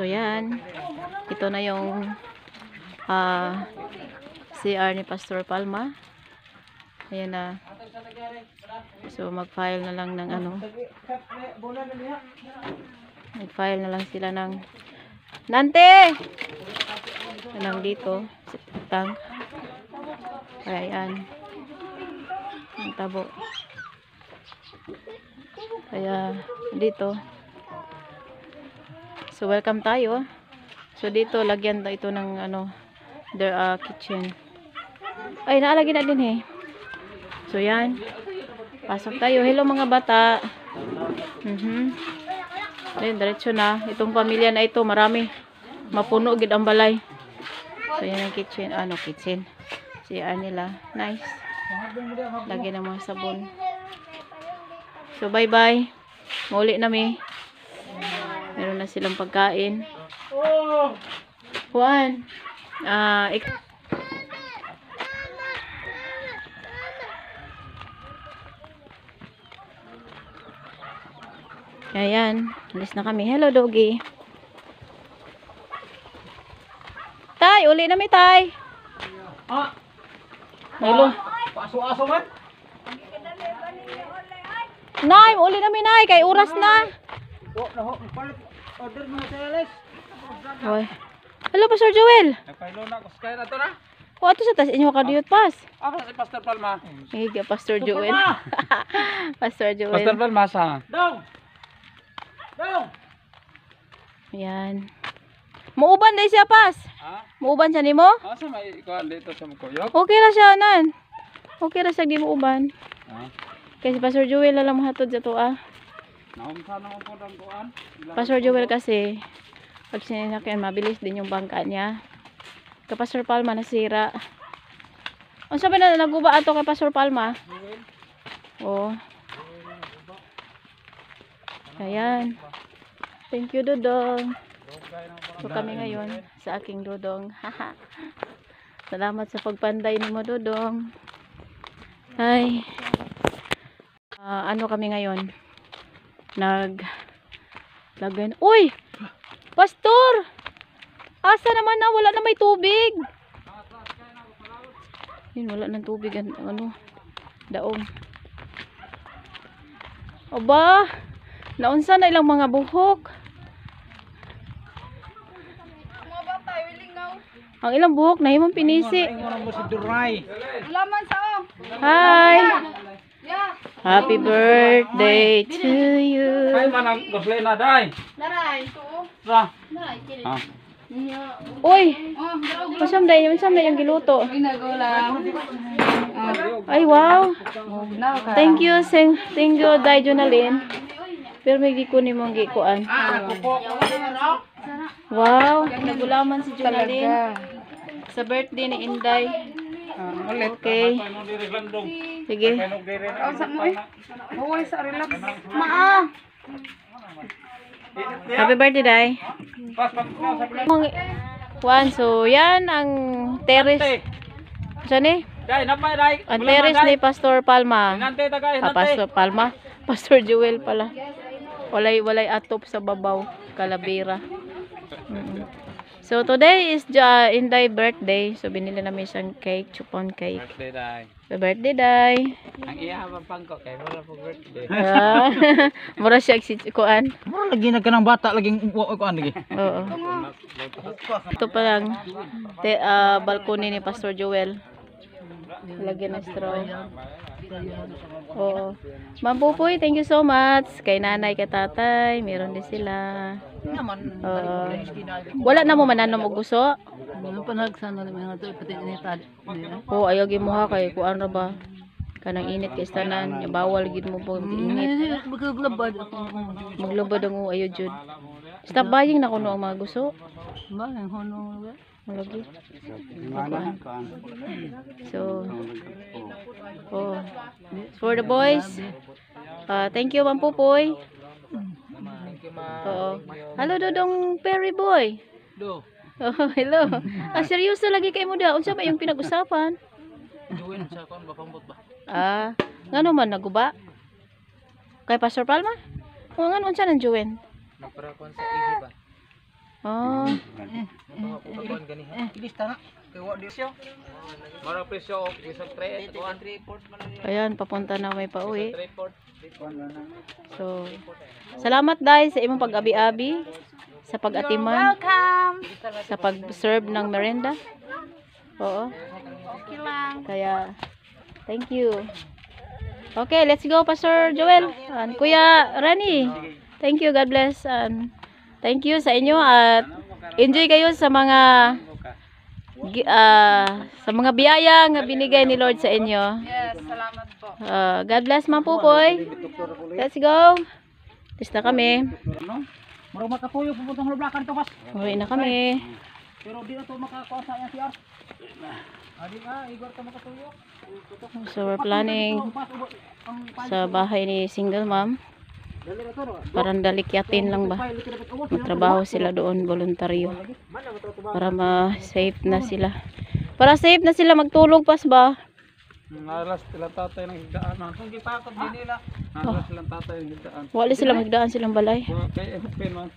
So yan. Ito na yung ah CR ni Pastor Palma. Ayan na. So mag-file na lang ng ano. Mag-file na lang sila ng Nante! Lang dito. Tank. Ayan. Ang tabo. Kaya dito. So welcome tayo. So dito lagyan ito ng ano their uh, kitchen. Ay naalagyan na din eh. So yan. Pasok tayo. Hello mga bata. Mhm. Then diretso na. Itong pamilya na ito marami. Mapuno gid ang balay. So yan ang kitchen. Ano kitchen. CR nila. Nice. Lagyan ng mga sabon. So bye bye. Muli na mi. Na silang pagkain. Juan. Ah, ik- Ayan, alis na kami. Hello, doggy. Tay, uli na mi, tay. Ah, Hello. paso-aso man. Nay, uli na mi, nay. Kay oras na. Oh, naho, palit order mo sa Alex. Hoy. Hello, Pastor Joel. Nagpailo na ko kaya na to na. Kung ato sa tas inyo kadiyot pas. Ako si Pastor Palma. Higa, Pastor Joel. Pastor Joel. Pastor Palma sa. Dong. Dong. Ayan. Muuban day siya pas. Ha? Muuban siya nimo? Asa may ikuan dito sa Mukuyok? Okay ra siya nan. Okay ra siya di muuban. Ha? Kasi Pastor Joel na lang mahatod sa to ah. Naumsa na ko ang kuan. Pastor Joel kasi pag sinakyan mabilis din yung bangka niya. Kay Pastor Palma nasira. Ang sabi na naguba ato kay Pastor Palma? Oo. Ayan. Thank you, Dodong. So kami ngayon sa aking Dodong. Haha. Salamat sa pagpanday ni mo, Dodong. Hi. Ah, ano kami ngayon? Nag lagay na- Uy! Pastor! Asa naman na? Wala na may tubig. Yun, wala ng tubig. Ano, daong. Aba! Naunsa na ilang mga buhok. Ang ilang buhok na himong pinisi. Si Duray. Hi! Happy birthday to you. Kay manang gosle na dai. Naray, to. Ra. Naray, kini. Ah. Uy! Masam day, masam day yung giluto. Pinagulang. Ay, wow! Thank you, sing, thank you, Day Jonalyn. Pero may gikunin mong gikuan. Ah, kuko. Wow, nagulaman si Jonalyn. Sa birthday ni Inday. Ah, ulit. Okay. Sige. Oh, sa mo eh. Huwag sa relax. Maa. Happy birthday, Day. Juan, so yan ang terrace. Saan eh? Dai, napay dai. Ang terrace ni Pastor Palma. Ah. Pastor Palma. Pastor Joel pala. Walay walay atop sa babaw. Kalabira. Mm. So today is uh, Inday birthday. So binili namin siyang cake, chupon cake. Birthday dai. Happy birthday, Day. Ang iya pa pangko kay wala po birthday. Ah, Mura siya si kuan. Mura lagi na ka ng bata laging ko lagi. Oo. Ito pa lang te, ah, balkoni ni Pastor Joel. Lagyan ng straw. Oo. Ma'am Pupoy, thank you so much. Kay nanay, kay tatay, meron din sila. Naman. Oo. Wala na mo mananom og gusto? Ano pa nagsana lang mga to pati ni tad. Oo, ayaw gi mo ha kay kuan ra ba? Kanang init kay tanan, bawal gid mo po init. Maglaglabad ako. Maglubad ang ayo jud. Stop buying na kuno ang mga gusto. Ba, ang hono. Malagi. So, oh, for the boys, uh, thank you, Ma'am Pupoy. Oo. Hello, Dodong Perry Boy. Oh, hello. Ah, seryoso lagi kay mo da. Unsa ba yung pinag-usapan? Ah, ngano man naguba? Kay Pastor Palma? O ngano unsa nang juwen? Nagpara kon sa ihi ba? Oh, Mara presyo og isang 3 at 1 report man ni. ayan, papunta na may pauwi. So, salamat dahil sa imong pag-abi-abi, sa pag-atiman, sa pag-serve ng merenda. Oo. Okay lang. Kaya, thank you. Okay, let's go, Pastor Joel. And Kuya Rani, thank you. God bless. And thank you sa inyo at enjoy kayo sa mga ah, sa mga biyaya nga binigay ni Lord sa inyo. Yes, salamat po. Ah, God bless, Ma'am Pupoy. Let's go. Lista kami. Mara makapuyo pupunta sa blakan to pas. Uwi na kami. Pero di na to makakuha sa iya CR. Adi ka, igor ka makatuyo. So, we're planning sa bahay ni single mom. Parang dalikyatin lang ba? Magtrabaho sila doon, voluntaryo. Para ma-safe na sila. Para safe na sila magtulog pas ba? Nalas sila tatay ng higdaan. Kung gipakot din nila. Nalas sila tatay ng higdaan. Wali sila magdaan silang balay. Kay FP man.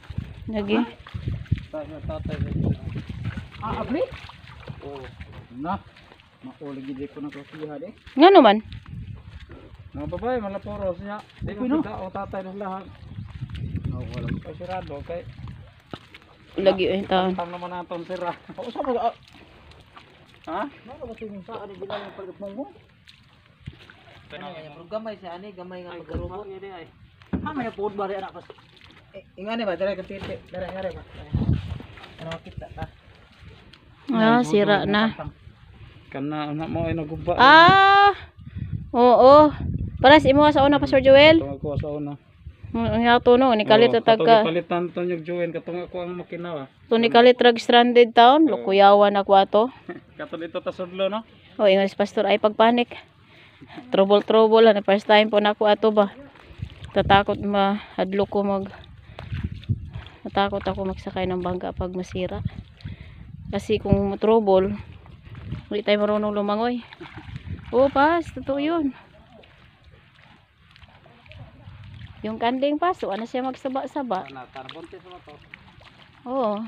Lagi. Tayo tatay ng higdaan. Ah, abli? Oo. Na. Makulig gid ko na kasiha de. Nga naman. Mga babae malaporo siya. Di ko kita o tatay ng lahat. Oh, wala pa sirado kay Lagi yung taon. tang naman naton sira. O sa mga Ha? Ano ba tingin sa ani bila yung palit mong mo? Pero gamay siya ani, gamay nga magarubot. Ha may pod ba ri anak pas. Ingani ba dire ka titi, dire ngare ba. Ano kita ta. Ah, sira na. Kana anak mo ay naguba. Ah! Oo. Para sa imo sa una, Pastor Joel. Ito ako sa una. Ang yato no, ni kalit Oo, tag katong ka. Palitan to yung Joen katong ako ang makinawa. To ni kalit rag stranded town, lukuyawan ako ato. Kato dito ta sudlo no. O, ingon si pastor ay pagpanik. Trouble trouble na first time po nako ato ba. Tatakot ma hadlo ko mag Natakot ako magsakay ng bangka pag masira. Kasi kung trouble, hindi tayo marunong lumangoy. Oo, pas, totoo yun. Yung kanding paso, ano siya magsaba-saba. Oo.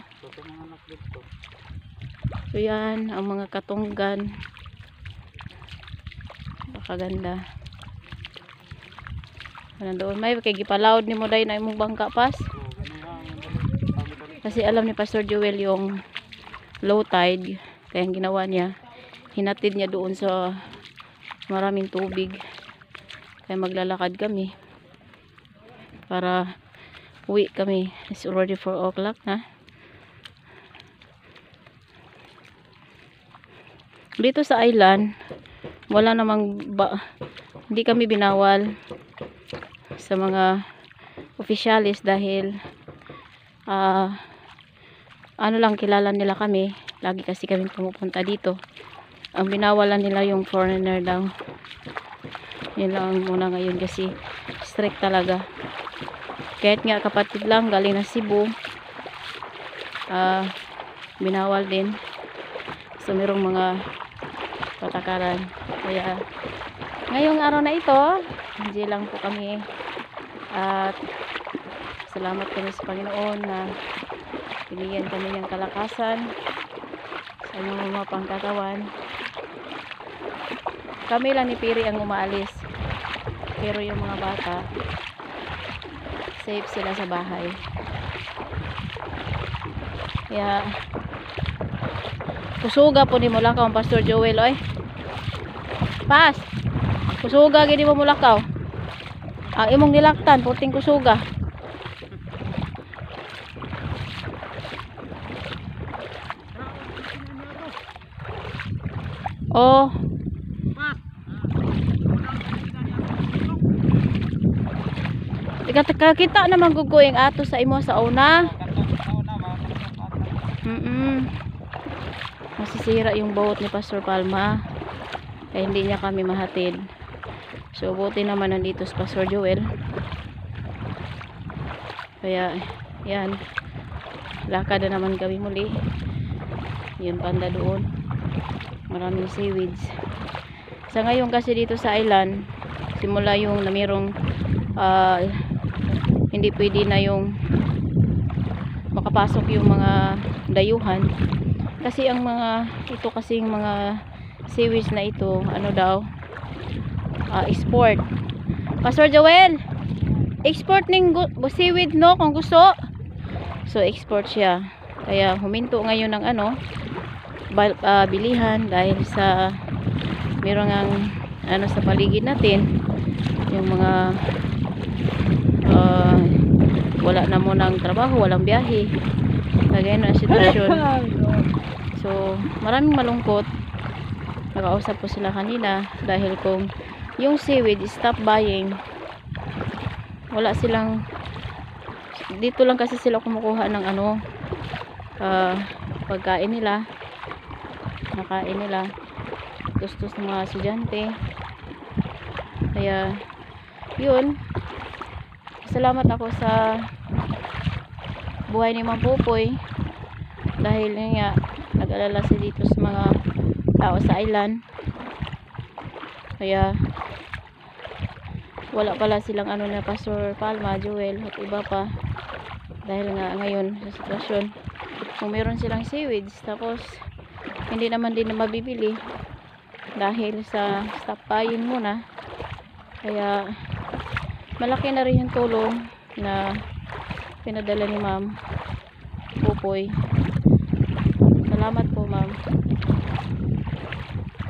So yan, ang mga katunggan. Pakaganda. Nandoon may kay gipalawd ni mo dai na imong bangka pas. Kasi alam ni Pastor Joel yung low tide kaya ang ginawa niya hinatid niya doon sa maraming tubig. Kaya maglalakad kami para uwi kami. It's already 4 o'clock na. dito sa island wala namang ba, hindi kami binawal sa mga officialis dahil ah ano lang kilala nila kami lagi kasi kami pumupunta dito ang binawalan nila yung foreigner daw yun lang muna ngayon kasi strict talaga kahit nga kapatid lang galing na Cebu ah binawal din so merong mga patakaran. Kaya, ngayong araw na ito, hindi lang po kami at salamat kami sa Panginoon na binigyan kami ng kalakasan sa inyong mga pangkatawan. Kami lang ni Piri ang umaalis. Pero yung mga bata, safe sila sa bahay. Kaya, Kusuga po ni mulakaw Pastor Joel oy. Pas. Kusuga gini mo mulakaw. Ang imong nilaktan puting kusuga. Oh. Tika kita naman gugoyeng ato sa imo sa una. Mm. -mm masisira yung boat ni Pastor Palma. Kaya hindi niya kami mahatid. So buti naman nandito si Pastor Joel. Kaya yan. Lakad na naman kami muli. Yun panda doon. Maraming seaweeds. Sa ngayon kasi dito sa island simula yung namirong uh, hindi pwede na yung makapasok yung mga dayuhan. Kasi ang mga ito kasing mga seaweeds na ito ano daw? Ah, export Pastor Joel export ning seaweed no kung gusto? So export siya. Kaya huminto ngayon ng ano ah, bilihan dahil sa meron ang ano sa paligid natin yung mga ah, wala na mo ng trabaho walang biyahe. Kagaya na ang sitwasyon. So maraming malungkot. Nakausap ko sila kanina dahil kung yung seaweed stop buying wala silang dito lang kasi sila kumukuha ng ano ah, pagkain nila nakain nila. Gustos ng mga estudyante. Kaya yun salamat ako sa buhay ni Ma'am Pupoy. Dahil nga nag-alala siya dito sa mga tao sa island. Kaya wala pala silang ano na Pastor Palma, Joel at iba pa. Dahil nga ngayon sa sitwasyon kung meron silang seaweeds tapos hindi naman din na mabibili dahil sa stop buying muna. Kaya malaki na rin yung tulong na pinadala ni ma'am. Pupoy salamat po ma'am.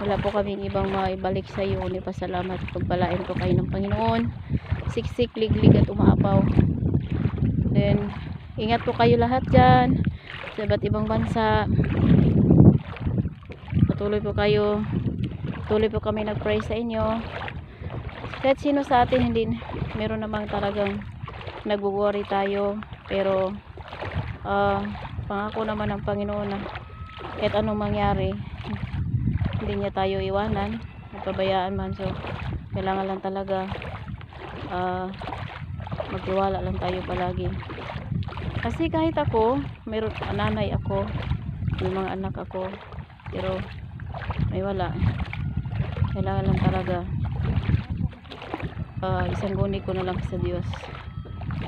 Wala po kaming ibang maibalik sa iyo ni pasalamat pagpalain po kayo ng Panginoon. Siksik liglig at umaapaw. Then ingat po kayo lahat dyan sa iba't ibang bansa. Patuloy po kayo. Patuloy po kami nag-pray sa inyo. Kahit sino sa atin hindi meron namang talagang nagwo-worry tayo. Pero ah, pangako naman ng Panginoon na kahit anong mangyari hindi niya tayo iwanan. Pabayaan man. So kailangan lang talaga ah, magtiwala lang tayo palagi. Kasi kahit ako meron nanay ako may mga anak ako pero may wala. Kailangan lang talaga ah, isang ko na lang sa Diyos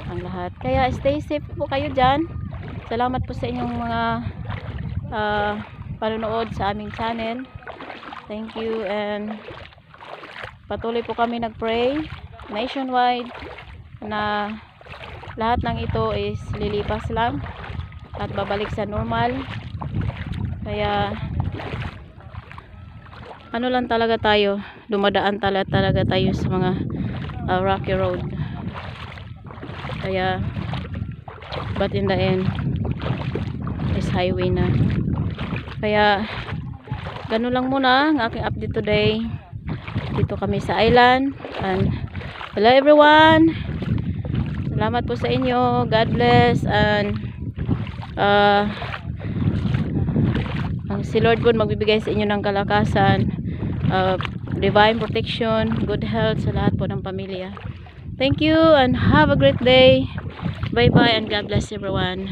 ang lahat. Kaya stay safe po kayo dyan. Salamat po sa inyong mga ah, panonood sa aming channel. Thank you and patuloy po kami nag-pray nationwide na lahat ng ito is lilipas lang at babalik sa normal. Kaya ano lang talaga tayo dumadaan talaga, talaga tayo sa mga ah, rocky road. Kaya but in the end is highway na. Kaya ganun lang muna ang aking update today. Dito kami sa island and hello everyone! Salamat po sa inyo. God bless and uh, ang si Lord po magbibigay sa inyo ng kalakasan. Uh, divine protection good health sa lahat po ng pamilya. Thank you and have a great day. Bye bye and God bless everyone